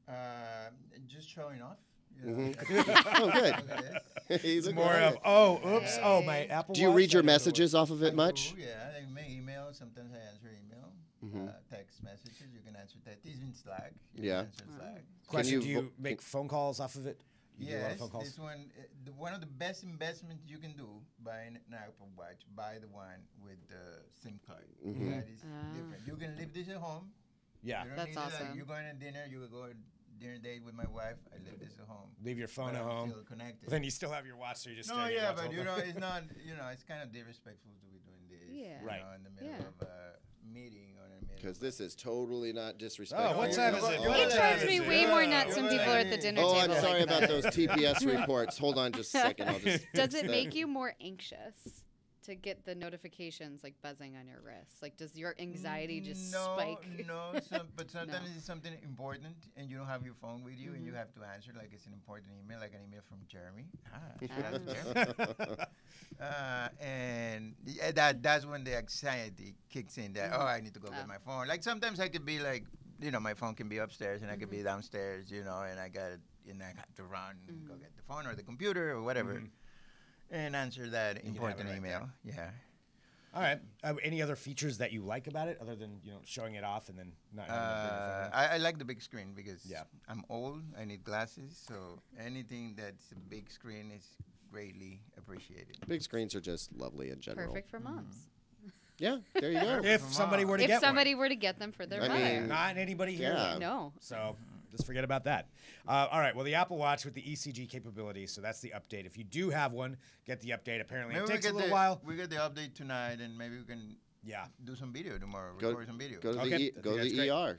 [SPEAKER 3] Uh, just showing off. You know?
[SPEAKER 2] Mhm. oh, good.
[SPEAKER 3] Look at this.
[SPEAKER 2] Hey,
[SPEAKER 1] It's more of
[SPEAKER 2] it.
[SPEAKER 1] oh, oops, oh my Apple.
[SPEAKER 2] Do you read your
[SPEAKER 1] I didn't know it.
[SPEAKER 2] messages off of
[SPEAKER 3] I
[SPEAKER 2] it much?
[SPEAKER 3] do, yeah, I make email. Sometimes I answer email,
[SPEAKER 2] Mhm.
[SPEAKER 3] uh, text messages. You can answer that. Even Slack. You
[SPEAKER 2] Yeah.
[SPEAKER 3] Can answer Slack.
[SPEAKER 1] Question:
[SPEAKER 2] you
[SPEAKER 1] Do you
[SPEAKER 2] vo-
[SPEAKER 1] make phone calls off of it? You do a lot of
[SPEAKER 3] Yes,
[SPEAKER 1] phone calls.
[SPEAKER 3] this one, uh, the, one of the best investments you can do buying an Apple Watch. Buy the one with the SIM card.
[SPEAKER 2] Mhm.
[SPEAKER 3] That is
[SPEAKER 5] Ah.
[SPEAKER 3] different. You can leave this at home.
[SPEAKER 1] Yeah,
[SPEAKER 3] You don't
[SPEAKER 5] That's
[SPEAKER 3] need it, like,
[SPEAKER 5] awesome.
[SPEAKER 3] you're going to dinner. You go dinner date with my wife. I leave this at home.
[SPEAKER 1] leave your phone
[SPEAKER 3] but
[SPEAKER 1] at
[SPEAKER 3] I'm
[SPEAKER 1] home.
[SPEAKER 3] Still connected.
[SPEAKER 1] Then you still have your watch, so you just
[SPEAKER 3] no,
[SPEAKER 1] stay
[SPEAKER 3] yeah, but
[SPEAKER 1] all
[SPEAKER 3] you know, it's not. You know, it's kind of disrespectful to be doing this.
[SPEAKER 5] Yeah.
[SPEAKER 3] You
[SPEAKER 1] Right.
[SPEAKER 3] know, in the middle
[SPEAKER 5] Yeah.
[SPEAKER 3] of a meeting
[SPEAKER 2] Because this is totally not disrespectful.
[SPEAKER 1] Oh, what time is it?
[SPEAKER 3] you
[SPEAKER 5] It drives me way more nuts
[SPEAKER 3] You
[SPEAKER 5] when people are at the dinner table. Oh.
[SPEAKER 2] I'm sorry about those TPS reports. Hold on just a second. I'll just.
[SPEAKER 5] Does it make you more anxious to get the notifications like buzzing on your wrist? Like, does your anxiety just
[SPEAKER 3] no,
[SPEAKER 5] spike?
[SPEAKER 3] No, some, but sometimes
[SPEAKER 5] No.
[SPEAKER 3] it's something important and you don't have your phone with you and you
[SPEAKER 5] Mhm.
[SPEAKER 3] have to answer like it's an important email, like an email from Jeremy. Ah. Jeremy. Uh, and yeah, that that's when the anxiety kicks in. That oh, I need to go
[SPEAKER 5] Ah.
[SPEAKER 3] get my phone. Like sometimes I could be like, you know, my phone can be upstairs and I could be downstairs, you know, and I got and I have to run and go
[SPEAKER 5] Mhm.
[SPEAKER 3] get the phone or the computer or whatever. And answer that
[SPEAKER 1] can have
[SPEAKER 3] important
[SPEAKER 1] right there.
[SPEAKER 3] email. Yeah.
[SPEAKER 1] All right. Uh, any other features that you like about it, other than you know showing it off and then not having to bring your
[SPEAKER 3] Uh. I, I like the big screen because
[SPEAKER 1] Yeah.
[SPEAKER 3] I'm old. I need glasses, so anything that's a big screen is greatly appreciated.
[SPEAKER 2] Big screens are just lovely in general.
[SPEAKER 5] Perfect for moms.
[SPEAKER 2] Yeah, there you go.
[SPEAKER 1] If somebody were to
[SPEAKER 5] If
[SPEAKER 1] get
[SPEAKER 5] somebody were to get them for their
[SPEAKER 2] I
[SPEAKER 5] mother,
[SPEAKER 2] mean,
[SPEAKER 1] not anybody here.
[SPEAKER 2] Yeah.
[SPEAKER 5] no.
[SPEAKER 1] So just forget about that. Uh, all right. Well, the Apple Watch with the ECG capability. So that's the update. If you do have one, get the update. Apparently,
[SPEAKER 3] Maybe
[SPEAKER 1] it takes a little
[SPEAKER 3] the,
[SPEAKER 1] while.
[SPEAKER 3] We get the update tonight, and maybe we can
[SPEAKER 1] Yeah.
[SPEAKER 3] do some video tomorrow.
[SPEAKER 2] Go-
[SPEAKER 3] record some video.
[SPEAKER 2] Go to
[SPEAKER 1] Okay,
[SPEAKER 2] the e-
[SPEAKER 1] I
[SPEAKER 2] go to the
[SPEAKER 1] that's
[SPEAKER 2] ER.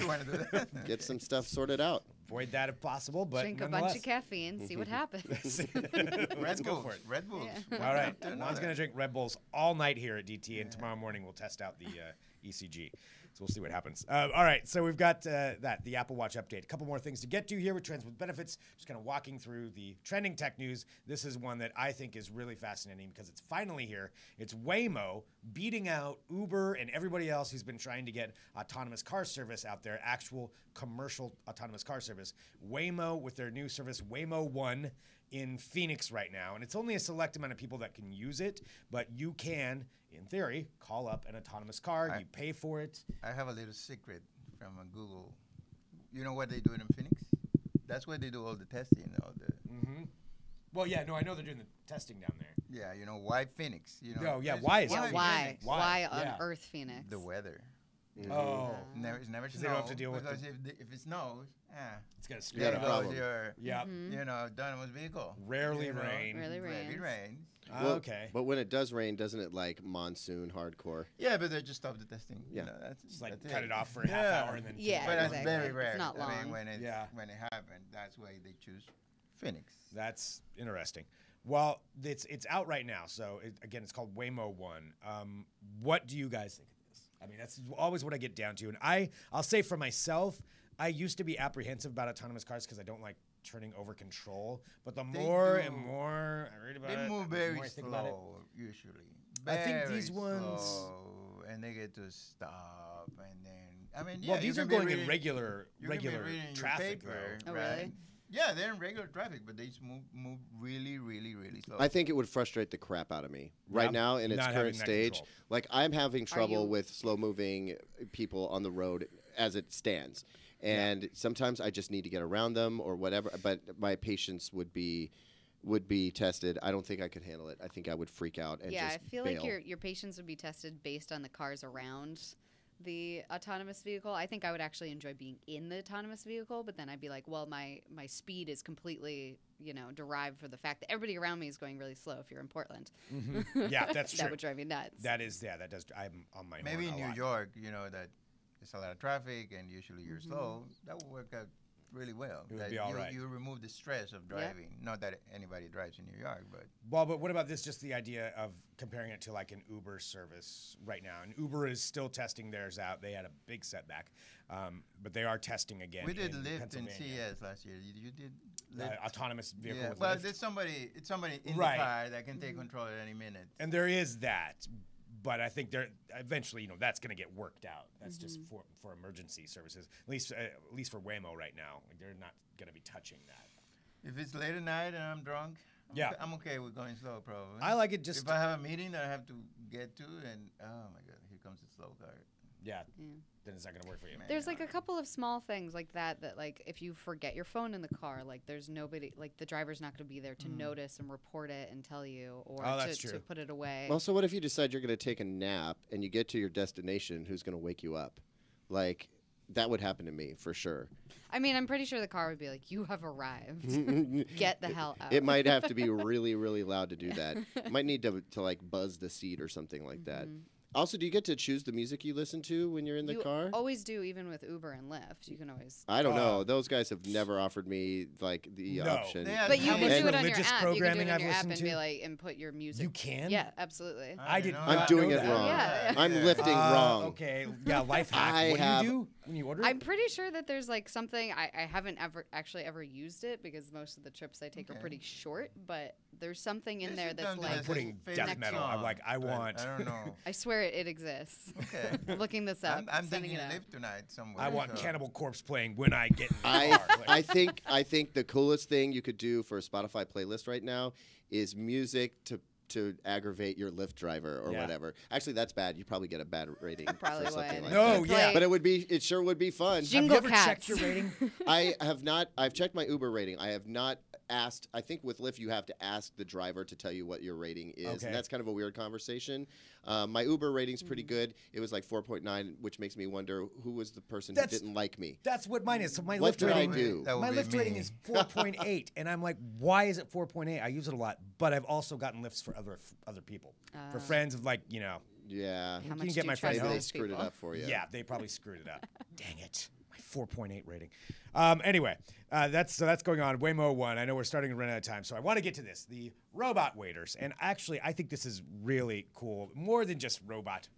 [SPEAKER 3] you want to do that?
[SPEAKER 2] Get some stuff sorted out.
[SPEAKER 1] Avoid that if possible, but
[SPEAKER 5] Drink a bunch of caffeine, see what happens.
[SPEAKER 3] Red
[SPEAKER 1] Let's go
[SPEAKER 3] Bulls.
[SPEAKER 1] for it.
[SPEAKER 3] Red Bulls.
[SPEAKER 5] Yeah.
[SPEAKER 1] All right.
[SPEAKER 3] Didn't
[SPEAKER 1] Juan's going to drink Red Bulls all night here at DT, and tomorrow morning we'll test out the uh, ECG. So we'll see what happens. Uh, all right. So we've got uh, that, the Apple Watch update. A couple more things to get to here with Trends with Benefits. Just kind of walking through the trending tech news. This is one that I think is really fascinating because it's finally here. It's Waymo beating out Uber and everybody else who's been trying to get autonomous car service out there, actual commercial autonomous car service. Waymo with their new service, Waymo One in Phoenix right now, and it's only a select amount of people that can use it, but you can, in theory, call up an autonomous car.
[SPEAKER 3] I-
[SPEAKER 1] you pay for it.
[SPEAKER 3] I have a little secret from Google. You know what they do in Phoenix? That's where they do all the testing. All the
[SPEAKER 1] Mm-hmm. Well, yeah, no, I know they're doing the testing down there.
[SPEAKER 3] yeah, you know why Phoenix? You know.
[SPEAKER 1] Oh, yeah, why is
[SPEAKER 5] yeah, why?
[SPEAKER 1] Phoenix?
[SPEAKER 5] Why,
[SPEAKER 1] Why?
[SPEAKER 5] on
[SPEAKER 1] Yeah.
[SPEAKER 5] Earth Phoenix?
[SPEAKER 3] The weather.
[SPEAKER 1] Oh,
[SPEAKER 3] Never, it's never
[SPEAKER 1] 'Cause they don't have to deal with the-
[SPEAKER 3] because if, the, if it snows, ah,
[SPEAKER 1] it's gonna
[SPEAKER 2] got
[SPEAKER 1] screw
[SPEAKER 2] a
[SPEAKER 3] there
[SPEAKER 1] it up.
[SPEAKER 3] goes
[SPEAKER 2] problem.
[SPEAKER 3] your,
[SPEAKER 1] Yeah,
[SPEAKER 5] Mhm.
[SPEAKER 3] you know, autonomous vehicle.
[SPEAKER 1] rarely
[SPEAKER 3] you know?
[SPEAKER 1] rain.
[SPEAKER 3] Rarely
[SPEAKER 5] rains.
[SPEAKER 3] rains.
[SPEAKER 1] Ah,
[SPEAKER 2] Well,
[SPEAKER 1] okay,
[SPEAKER 2] But when it does rain, doesn't it like monsoon hardcore?
[SPEAKER 3] Yeah, but they just stop the testing.
[SPEAKER 2] Yeah.
[SPEAKER 3] You know, that's,
[SPEAKER 1] just like
[SPEAKER 3] that's
[SPEAKER 1] cut it off for a half
[SPEAKER 3] Yeah.
[SPEAKER 1] hour and then
[SPEAKER 5] Yeah,
[SPEAKER 3] But that's
[SPEAKER 5] exactly.
[SPEAKER 3] very
[SPEAKER 5] It's
[SPEAKER 3] rare.
[SPEAKER 5] not
[SPEAKER 3] I mean,
[SPEAKER 5] long.
[SPEAKER 3] when it's,
[SPEAKER 1] Yeah.
[SPEAKER 3] when it happened, that's why they choose Phoenix.
[SPEAKER 1] That's interesting. Well, it's it's out right now. So it, again, it's called Waymo One. Um, what do you guys think of this? I mean, that's always what I get down to. And I I'll say for myself, I used to be apprehensive about autonomous cars because I don't like turning over control. But the
[SPEAKER 3] They
[SPEAKER 1] more and more I read about
[SPEAKER 3] They
[SPEAKER 1] it,
[SPEAKER 3] move
[SPEAKER 1] the
[SPEAKER 3] very
[SPEAKER 1] more I think about it.
[SPEAKER 3] slow, usually.
[SPEAKER 1] I think
[SPEAKER 3] Very
[SPEAKER 1] these ones-
[SPEAKER 3] slow, and they get to stop, and then I mean,
[SPEAKER 1] well,
[SPEAKER 3] yeah, you
[SPEAKER 1] these are
[SPEAKER 3] can be
[SPEAKER 1] going in regular
[SPEAKER 3] you can be
[SPEAKER 1] regular traffic
[SPEAKER 3] paper,
[SPEAKER 1] though.
[SPEAKER 5] Oh,
[SPEAKER 3] right?
[SPEAKER 5] really?
[SPEAKER 3] Yeah, they're in regular traffic, but they just move move really, really, really slow.
[SPEAKER 2] I think it would frustrate the crap out of me
[SPEAKER 1] Yeah.
[SPEAKER 2] right now in its
[SPEAKER 1] Not having
[SPEAKER 2] current
[SPEAKER 1] that
[SPEAKER 2] stage.
[SPEAKER 1] control.
[SPEAKER 2] Like I'm having trouble
[SPEAKER 5] you-
[SPEAKER 2] with slow moving people on the road as it stands. And sometimes I just need to get around them or whatever, but my patience would be would be tested. I don't think I could handle it. I think I would freak out and
[SPEAKER 5] yeah, I
[SPEAKER 2] just
[SPEAKER 5] feel
[SPEAKER 2] bail.
[SPEAKER 5] like your your patience would be tested based on the cars around the autonomous vehicle. I think I would actually enjoy being in the autonomous vehicle, but then I'd be like, well, my my speed is completely, you know, derived from the fact that everybody around me is going really slow. If you're in Portland,
[SPEAKER 1] Yeah, that's
[SPEAKER 5] that
[SPEAKER 1] true.
[SPEAKER 5] would drive me nuts.
[SPEAKER 1] That is yeah, that does. I'm on my
[SPEAKER 3] Maybe
[SPEAKER 1] horn
[SPEAKER 3] in
[SPEAKER 1] a
[SPEAKER 3] New
[SPEAKER 1] lot.
[SPEAKER 3] York, you know that there's a lot of traffic and usually you're
[SPEAKER 5] Mm-hmm.
[SPEAKER 3] slow. That would work out really well.
[SPEAKER 1] It would
[SPEAKER 3] That
[SPEAKER 1] be all
[SPEAKER 3] you,
[SPEAKER 1] right.
[SPEAKER 3] you remove the stress of driving. Not that anybody drives in New York, but
[SPEAKER 1] Well, but what about this? Just the idea of comparing it to like an Uber service right now. And Uber is still testing theirs out. They had a big setback, um, but they are testing again.
[SPEAKER 3] we did
[SPEAKER 1] in
[SPEAKER 3] Lyft in
[SPEAKER 1] Pennsylvania.
[SPEAKER 3] CES last year. You, you did
[SPEAKER 1] Uh, autonomous vehicle
[SPEAKER 3] yeah.
[SPEAKER 1] with
[SPEAKER 3] Well,
[SPEAKER 1] Lyft.
[SPEAKER 3] there's somebody. It's somebody in
[SPEAKER 1] Right.
[SPEAKER 3] the car that can take control at any minute.
[SPEAKER 1] and there is that but i think there eventually you know that's going to get worked out that's just for for emergency services at least uh, at least for waymo right now like, they're not going to be touching that
[SPEAKER 3] If it's late at night and I'm drunk, I'm
[SPEAKER 1] Yeah.
[SPEAKER 3] okay, I'm okay with going slow. Probably.
[SPEAKER 1] i like it just
[SPEAKER 3] if I have a meeting that I have to get to, and oh my god, here comes the slow car.
[SPEAKER 1] Yeah,
[SPEAKER 5] Yeah.
[SPEAKER 1] then it's not going to work for you
[SPEAKER 3] Man.
[SPEAKER 5] There's like a couple of small things like that that like if you forget your phone in the car, like there's nobody like the driver's not going to be there to mm. notice and report it and tell you or
[SPEAKER 1] Oh,
[SPEAKER 5] to,
[SPEAKER 1] that's
[SPEAKER 5] to
[SPEAKER 1] true.
[SPEAKER 5] put it away.
[SPEAKER 2] Well, so what if you decide you're going to take a nap and you get to your destination? Who's going to wake you up? Like, that would happen to me for sure.
[SPEAKER 5] I mean, I'm pretty sure the car would be like, "You have arrived. Get the hell out."
[SPEAKER 2] It might have to be really, really loud to do that. might need to, to like buzz the seat or something like that. Mm-hmm. Also, do you get to choose the music you listen to when you're in the
[SPEAKER 5] you
[SPEAKER 2] car?
[SPEAKER 5] always do, even with Uber and Lyft. You can always.
[SPEAKER 2] I don't know.
[SPEAKER 1] Uh,
[SPEAKER 2] Those guys have never offered me like the
[SPEAKER 1] No.
[SPEAKER 2] option.
[SPEAKER 3] They
[SPEAKER 5] But you
[SPEAKER 1] How
[SPEAKER 5] can do it on your
[SPEAKER 1] religious
[SPEAKER 5] app. You can do it on
[SPEAKER 1] I've
[SPEAKER 5] your app
[SPEAKER 1] listened
[SPEAKER 5] and be
[SPEAKER 1] to?
[SPEAKER 5] like input your music.
[SPEAKER 1] you can
[SPEAKER 5] Yeah, absolutely.
[SPEAKER 1] I did
[SPEAKER 3] know
[SPEAKER 1] not
[SPEAKER 2] I'm doing it
[SPEAKER 1] that.
[SPEAKER 2] wrong.
[SPEAKER 5] Yeah.
[SPEAKER 2] I'm lifting
[SPEAKER 1] Uh,
[SPEAKER 2] wrong.
[SPEAKER 1] okay yeah life hack
[SPEAKER 2] I
[SPEAKER 1] what do you do when you order it?
[SPEAKER 5] I'm pretty sure that there's like something I, I haven't ever actually ever used it because most of the trips I take are pretty short. But there's something in
[SPEAKER 3] This
[SPEAKER 5] there
[SPEAKER 3] is
[SPEAKER 5] that's
[SPEAKER 3] something
[SPEAKER 5] like
[SPEAKER 3] that's
[SPEAKER 1] putting death
[SPEAKER 3] favorite
[SPEAKER 1] metal. I'm like, I want-
[SPEAKER 3] I don't know.
[SPEAKER 5] I swear it, it exists.
[SPEAKER 3] Okay.
[SPEAKER 5] Looking this up.
[SPEAKER 3] I'm, I'm
[SPEAKER 5] sending
[SPEAKER 3] thinking
[SPEAKER 5] it out.
[SPEAKER 3] live tonight somewhere.
[SPEAKER 1] I want
[SPEAKER 3] so-
[SPEAKER 1] Cannibal Corpse playing when I get in the
[SPEAKER 2] I
[SPEAKER 1] car. Like,
[SPEAKER 2] I think I think the coolest thing you could do for a Spotify playlist right now is music to to aggravate your Lyft driver or
[SPEAKER 1] Yeah.
[SPEAKER 2] whatever. Actually, that's bad. You probably get a bad rating
[SPEAKER 5] Probably
[SPEAKER 2] for something
[SPEAKER 5] would.
[SPEAKER 2] like
[SPEAKER 1] No,
[SPEAKER 2] that.
[SPEAKER 1] yeah.
[SPEAKER 2] But it would be it sure would be fun.
[SPEAKER 5] Jing-
[SPEAKER 1] have you
[SPEAKER 5] Jingle
[SPEAKER 1] ever checked your rating?
[SPEAKER 2] I have not. I've checked my Uber rating. I have not asked. I think with Lyft, you have to ask the driver to tell you what your rating is,
[SPEAKER 1] Okay.
[SPEAKER 2] and that's kind of a weird conversation. Um, my Uber rating's pretty good. It was like 4.9, which makes me wonder who was the person
[SPEAKER 1] That's-
[SPEAKER 2] who didn't like me.
[SPEAKER 1] That's what mine is. So my
[SPEAKER 2] What
[SPEAKER 1] Lyft
[SPEAKER 2] did I
[SPEAKER 1] rating,
[SPEAKER 2] do?
[SPEAKER 1] My
[SPEAKER 3] be
[SPEAKER 1] Lyft rating is 4.8, and I'm like, why is it 4.8? I use it a lot, but I've also gotten lifts for other other people, for
[SPEAKER 5] Ah.
[SPEAKER 1] friends of like you know,
[SPEAKER 2] Yeah.
[SPEAKER 5] How
[SPEAKER 1] You
[SPEAKER 5] much
[SPEAKER 1] can
[SPEAKER 5] do
[SPEAKER 1] get
[SPEAKER 5] you
[SPEAKER 1] my
[SPEAKER 5] trust
[SPEAKER 1] friends
[SPEAKER 2] Maybe they
[SPEAKER 5] those
[SPEAKER 2] screwed
[SPEAKER 5] people?
[SPEAKER 2] it up for you.
[SPEAKER 1] yeah, they probably screwed it up. Dang it, my 4.8 rating. Um, anyway, uh, that's so that's going on. Waymo one. I know we're starting to run out of time, so I want to get to this: the robot waiters. And actually, I think this is really cool, more than just robot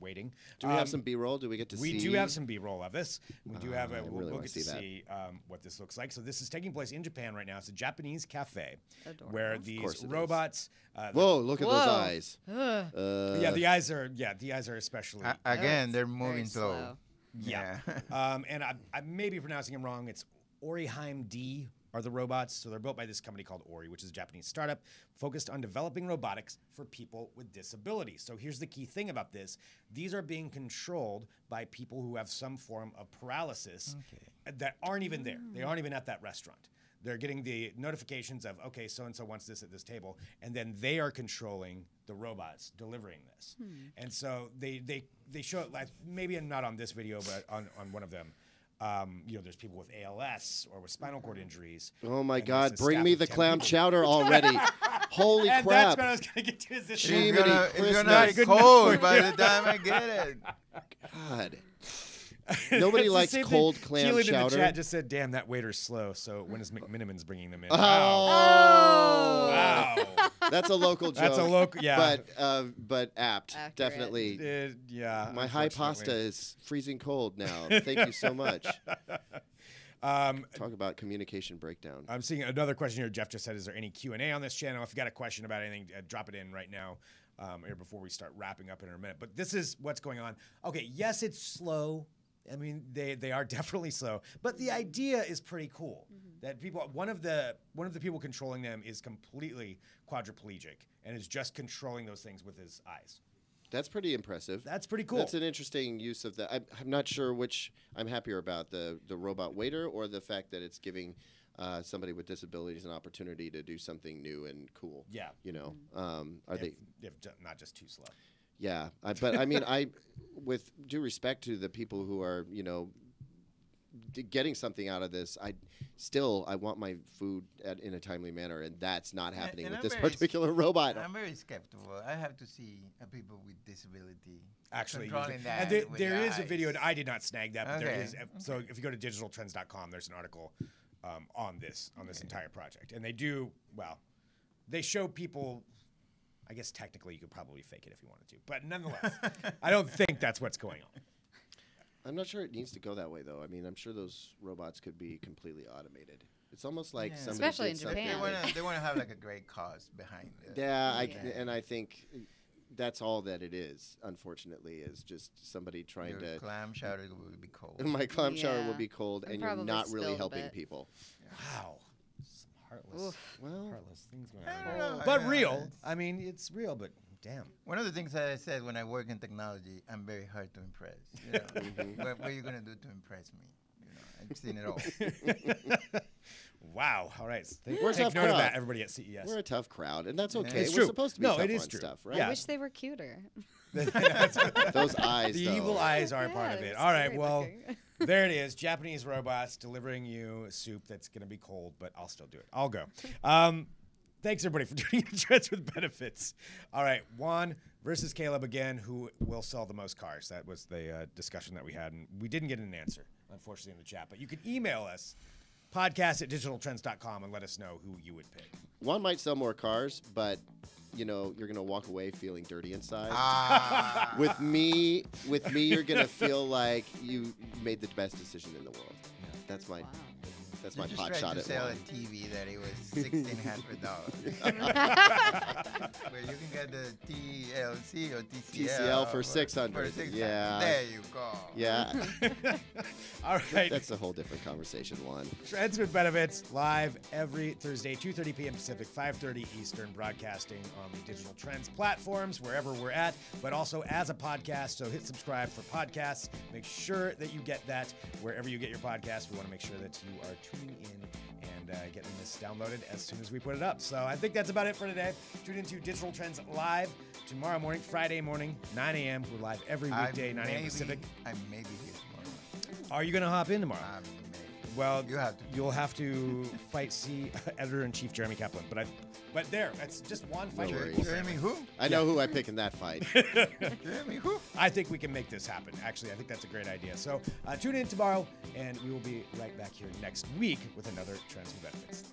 [SPEAKER 1] waiting.
[SPEAKER 2] Do we
[SPEAKER 1] Um,
[SPEAKER 2] have some B-roll? Do we get to
[SPEAKER 1] We
[SPEAKER 2] see?
[SPEAKER 1] do have some B-roll of this. We do have.
[SPEAKER 2] Ah,
[SPEAKER 1] A,
[SPEAKER 2] I
[SPEAKER 1] we'll,
[SPEAKER 2] really
[SPEAKER 1] we'll
[SPEAKER 2] wanna
[SPEAKER 1] get to
[SPEAKER 2] see that.
[SPEAKER 1] see um, what this looks like. So this is taking place in Japan right now. It's a Japanese cafe
[SPEAKER 5] Adorable.
[SPEAKER 1] where
[SPEAKER 5] Of
[SPEAKER 1] these
[SPEAKER 2] course it is.
[SPEAKER 1] robots. Uh,
[SPEAKER 2] Whoa! Look at those eyes. Uh,
[SPEAKER 1] yeah, the eyes are. Yeah, the eyes are especially.
[SPEAKER 3] A- again, they're moving slow.
[SPEAKER 5] slow.
[SPEAKER 1] Yeah. um, and I, I may be pronouncing them wrong. It's Oriheim D are the robots. So they're built by this company called Ori, which is a Japanese startup focused on developing robotics for people with disabilities. So here's the key thing about this these are being controlled by people who have some form of paralysis that aren't even there. They aren't even at that restaurant. They're getting the notifications of, okay, so and so wants this at this table, and then they are controlling the robots delivering this. And so they they they show it like maybe not on this video, but on, on one of them. Um, you know, there's people with ALS or with spinal cord injuries.
[SPEAKER 2] Oh my God! Bring me the clam
[SPEAKER 1] people.
[SPEAKER 2] chowder already! Holy
[SPEAKER 1] And
[SPEAKER 2] crap!
[SPEAKER 1] that's what I was gonna get to. Is this
[SPEAKER 2] Gee,
[SPEAKER 3] It's
[SPEAKER 2] Jiminy
[SPEAKER 3] gonna, it's gonna
[SPEAKER 2] Christmas.
[SPEAKER 3] be cold by the time I get it.
[SPEAKER 2] God. Nobody likes
[SPEAKER 1] same thing.
[SPEAKER 2] cold clam
[SPEAKER 1] Keelan in the
[SPEAKER 2] chowder.
[SPEAKER 1] chat just said, "Damn, that waiter's slow." So when is McMenamins bringing them in?
[SPEAKER 2] Oh,
[SPEAKER 5] Oh.
[SPEAKER 1] Wow.
[SPEAKER 2] that's a local joke.
[SPEAKER 1] That's a local- yeah.
[SPEAKER 2] but uh, but apt.
[SPEAKER 5] Accurate.
[SPEAKER 2] Definitely.
[SPEAKER 1] Uh, yeah.
[SPEAKER 2] My high pasta is freezing cold now. Thank you so much.
[SPEAKER 1] Um,
[SPEAKER 2] Talk about communication breakdown.
[SPEAKER 1] I'm seeing another question here. Jeff just said, "Is there any Q and A on this channel? If you got a question about anything, uh, drop it in right now, um, here before we start wrapping up in a minute." But this is what's going on. Okay, yes, it's slow. I mean, they they are definitely slow, but the idea is pretty cool. That people, one of the one of the people controlling them is completely quadriplegic and is just controlling those things with his eyes.
[SPEAKER 2] That's pretty impressive.
[SPEAKER 1] That's pretty cool.
[SPEAKER 2] That's an interesting use of that. I'm, I'm not sure which I'm happier about the the robot waiter or the fact that it's giving uh, somebody with disabilities an opportunity to do something new and cool.
[SPEAKER 1] Yeah.
[SPEAKER 2] You know, um, are
[SPEAKER 1] if,
[SPEAKER 2] they?
[SPEAKER 1] if ju- not just too slow?
[SPEAKER 2] Yeah, I, but I mean, I, with due respect to the people who are, you know, d- getting something out of this, I still I want my food at, in a timely manner, and that's not happening
[SPEAKER 3] and
[SPEAKER 2] with
[SPEAKER 3] I'm
[SPEAKER 2] this
[SPEAKER 3] very s-
[SPEAKER 2] particular robot.
[SPEAKER 3] I'm very skeptical. I have to see uh, people with disability
[SPEAKER 1] Actually,
[SPEAKER 3] controlling that.
[SPEAKER 1] and there,
[SPEAKER 3] with
[SPEAKER 1] there
[SPEAKER 3] their
[SPEAKER 1] a video, and I did not snag that, but there
[SPEAKER 3] Okay.
[SPEAKER 1] is. uh, So if you go to digitaltrends.com, there's an article um, on this on this entire project, and they do well. They show people. I guess technically you could probably fake it if you wanted to, but nonetheless, I don't think that's what's going on.
[SPEAKER 2] I'm not sure it needs to go that way, though. I mean, I'm sure those robots could be completely automated. It's almost like
[SPEAKER 3] Yeah.
[SPEAKER 2] somebody
[SPEAKER 5] Especially in
[SPEAKER 2] something
[SPEAKER 3] They
[SPEAKER 5] Japan.
[SPEAKER 3] want to they want to have like a great cause behind it.
[SPEAKER 2] Yeah, I,
[SPEAKER 5] Yeah.
[SPEAKER 2] and I think that's all that it is. Unfortunately, is just somebody trying
[SPEAKER 3] Your
[SPEAKER 2] to.
[SPEAKER 3] clam chowder will be cold.
[SPEAKER 2] My clam shower will be cold,
[SPEAKER 5] And
[SPEAKER 2] and you're not really helping
[SPEAKER 5] bit.
[SPEAKER 2] people.
[SPEAKER 1] Wow, some heartless,
[SPEAKER 5] Oof.
[SPEAKER 2] Well,
[SPEAKER 1] heartless things going on.
[SPEAKER 3] know,
[SPEAKER 1] But
[SPEAKER 3] I know,
[SPEAKER 1] real. I mean, it's real, but damn.
[SPEAKER 3] One of the things that I said when I work in technology, I'm very hard to impress. You know?
[SPEAKER 2] Mhm.
[SPEAKER 3] what, what are you gonna do to impress me? You know, I've seen it all.
[SPEAKER 1] wow. All right. Th-
[SPEAKER 2] We're a
[SPEAKER 1] take
[SPEAKER 2] tough
[SPEAKER 1] note of
[SPEAKER 2] crowd.
[SPEAKER 1] that, everybody at CES.
[SPEAKER 2] we're a tough crowd, and that's okay.
[SPEAKER 1] It's
[SPEAKER 2] we're
[SPEAKER 1] true.
[SPEAKER 2] supposed to be
[SPEAKER 1] No,
[SPEAKER 2] tough
[SPEAKER 1] it is
[SPEAKER 2] on
[SPEAKER 1] true.
[SPEAKER 2] stuff, right?
[SPEAKER 1] Yeah.
[SPEAKER 5] I wish they were cuter.
[SPEAKER 2] Those eyes,
[SPEAKER 1] the
[SPEAKER 2] though.
[SPEAKER 1] evil eyes are a
[SPEAKER 5] Yeah,
[SPEAKER 1] part of it. All right, well,
[SPEAKER 5] looking.
[SPEAKER 1] there it is. Japanese robots delivering you soup that's going to be cold, but I'll still do it. I'll go. Um, thanks, everybody, for doing Trends with Benefits. All right, Juan versus Caleb again. Who will sell the most cars? That was the uh, discussion that we had, and we didn't get an answer, unfortunately, in the chat. But you can email us, podcast at digitaltrends.com, and let us know who you would pick.
[SPEAKER 2] One might sell more cars, but you know you're gonna walk away feeling dirty inside.
[SPEAKER 3] ah,
[SPEAKER 2] with me, with me, you're gonna feel like you made the best decision in the world. That's my
[SPEAKER 5] Wow.
[SPEAKER 2] That's
[SPEAKER 3] you
[SPEAKER 2] my
[SPEAKER 3] just
[SPEAKER 2] pot shot
[SPEAKER 3] to
[SPEAKER 2] at
[SPEAKER 3] sell
[SPEAKER 2] one.
[SPEAKER 3] a TV that it was sixteen hundred dollars. Where you can get the TLC or TCL,
[SPEAKER 2] TCL for 600,
[SPEAKER 3] For 600.
[SPEAKER 2] yeah.
[SPEAKER 3] There you go.
[SPEAKER 2] Yeah,
[SPEAKER 1] All right.
[SPEAKER 2] that's a whole different conversation. One.
[SPEAKER 1] Trends with Benefits live every Thursday, 2:30 p.m. Pacific, 5:30 Eastern, broadcasting on the Digital Trends platforms wherever we're at, but also as a podcast. So hit subscribe for podcasts. Make sure that you get that wherever you get your podcast. We want to make sure that you are tuning in and uh, getting this downloaded as soon as we put it up. So I think that's about it for today. Tune into Digital Trends live tomorrow morning, Friday morning, 9 a.m. We're live every
[SPEAKER 3] I
[SPEAKER 1] weekday, 9 a.m. Pacific.
[SPEAKER 3] I may be here tomorrow.
[SPEAKER 1] Are you going to hop in tomorrow?
[SPEAKER 3] I.
[SPEAKER 1] Well,
[SPEAKER 3] you have to.
[SPEAKER 1] You'll have to fight C editor in chief Jeremy Kaplan. But I, but there, it's just one fight.
[SPEAKER 2] No worries.
[SPEAKER 3] Jeremy who?
[SPEAKER 2] I know who I pick in that fight.
[SPEAKER 3] Jeremy who?
[SPEAKER 1] I think we can make this happen. Actually, I think that's a great idea. So uh, tune in tomorrow, and we will be right back here next week with another Trends and Benefits.